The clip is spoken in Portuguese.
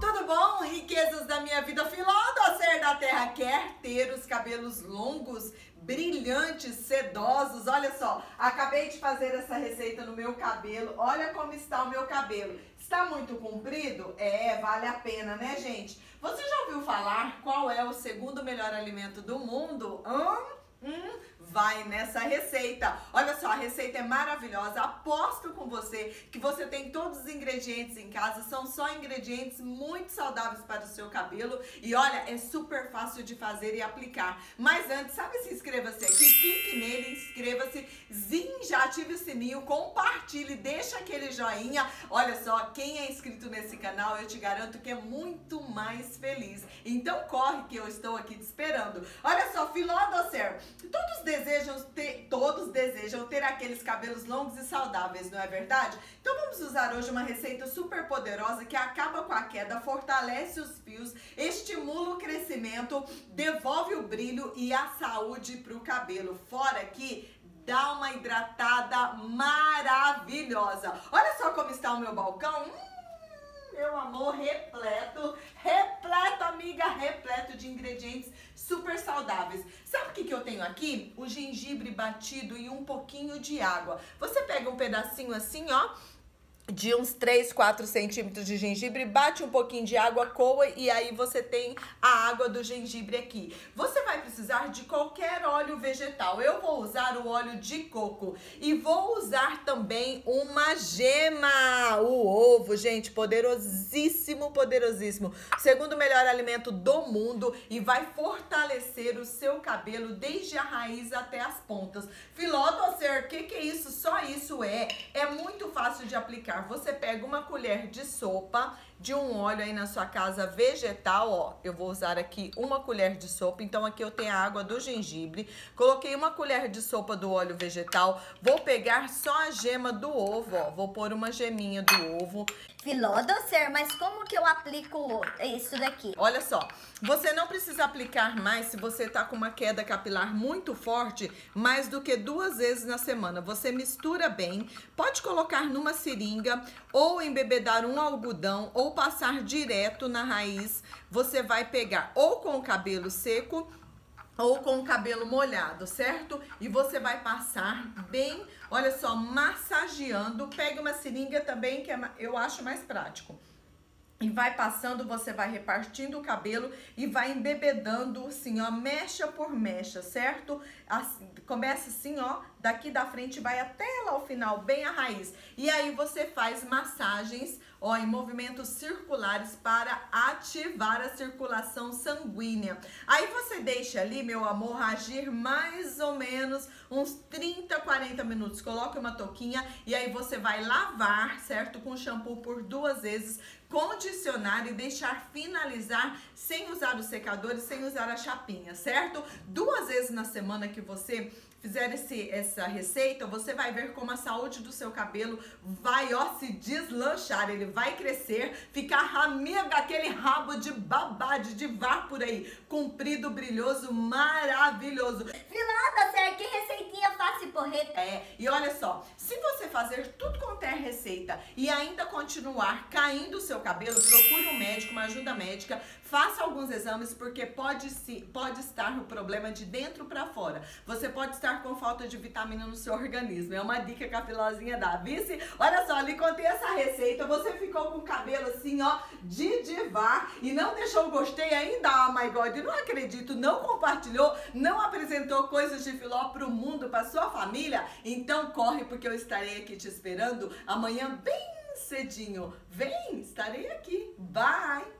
Tudo bom? Riquezas da minha vida. Filó do ser da terra quer ter os cabelos longos, brilhantes, sedosos. Olha só, acabei de fazer essa receita no meu cabelo. Olha como está o meu cabelo. Está muito comprido? É, vale a pena, né, gente? Você já ouviu falar qual é o segundo melhor alimento do mundo? Hum? Hum, vai nessa receita. Olha só, a receita é maravilhosa. Aposto com você que você tem todos os ingredientes em casa. São só ingredientes muito saudáveis para o seu cabelo. E olha, é super fácil de fazer e aplicar. Mas antes, sabe se inscreva-se aqui, clique nele, inscreva-se, zin, já ative o sininho, compartilhe, deixa aquele joinha. Olha só, quem é inscrito nesse canal, eu te garanto que é muito mais feliz. Então corre que eu estou aqui te esperando. Olha só, filó docer. Todos desejam ter, todos desejam ter aqueles cabelos longos e saudáveis, não é verdade? Então vamos usar hoje uma receita super poderosa que acaba com a queda, fortalece os fios, estimula o crescimento, devolve o brilho e a saúde para o cabelo. Fora que dá uma hidratada maravilhosa. Olha só como está o meu balcão. Hum, meu amor, repleto, repleto, amiga, repleto de ingredientes super saudáveis. Sabe o que, que eu tenho aqui? O gengibre batido e um pouquinho de água. Você pega um pedacinho assim, ó, de uns 3, 4 centímetros de gengibre, bate um pouquinho de água, coa e aí você tem a água do gengibre aqui. Você vai precisar de qualquer óleo vegetal. Eu vou usar o óleo de coco e vou usar também uma gema, o ovo, gente, poderosíssimo, poderosíssimo. Segundo melhor alimento do mundo e vai fortalecer o seu cabelo desde a raiz até as pontas. Filó o que que é isso? Só isso é. É muito fácil de aplicar você pega uma colher de sopa de um óleo aí na sua casa vegetal, ó. Eu vou usar aqui uma colher de sopa. Então aqui eu tenho a água do gengibre. Coloquei uma colher de sopa do óleo vegetal. Vou pegar só a gema do ovo, ó. Vou pôr uma geminha do ovo. Filó docer, mas como que eu aplico isso daqui? Olha só, você não precisa aplicar mais se você tá com uma queda capilar muito forte, mais do que duas vezes na semana. Você mistura bem, pode colocar numa seringa ou embebedar um algodão ou passar direto na raiz. Você vai pegar ou com o cabelo seco ou com o cabelo molhado, certo? E você vai passar bem, olha só, massageando. Pega uma seringa também, que é, eu acho mais prático. E vai passando, você vai repartindo o cabelo e vai embebedando assim, ó, mecha por mecha, certo? Assim, começa assim, ó, daqui da frente vai até lá ao final, bem a raiz. E aí você faz massagens, ó, em movimentos circulares para ativar a circulação sanguínea. Aí você deixa ali, meu amor, agir mais ou menos uns 30, 40 minutos. Coloque uma touquinha e aí você vai lavar, certo? Com shampoo por duas vezes, condicionar e deixar finalizar sem usar o secador e sem usar a chapinha, certo? Duas vezes na semana que você fizer esse, essa receita, você vai ver como a saúde do seu cabelo vai, ó, se deslanchar. Ele vai crescer, ficar amiga aquele rabo de babá, de var por aí. Comprido, brilhoso, maravilhoso. Filada, Zé, que receitinha fácil e porreta. É, e olha só, se fazer tudo quanto é receita e ainda continuar caindo o seu cabelo, procure um médico, uma ajuda médica, faça alguns exames, porque pode, se, pode estar o problema de dentro para fora. Você pode estar com falta de vitamina no seu organismo. É uma dica que a Filozinha dá. Vice? Olha só, lhe contei essa receita. Você ficou com o cabelo assim, ó, de divar e não deixou o gostei ainda. Oh my God, não acredito. Não compartilhou, não apresentou coisas de Filó pro mundo, pra sua família. Então corre, porque eu estarei aqui te esperando amanhã bem cedinho. Vem, estarei aqui. Bye!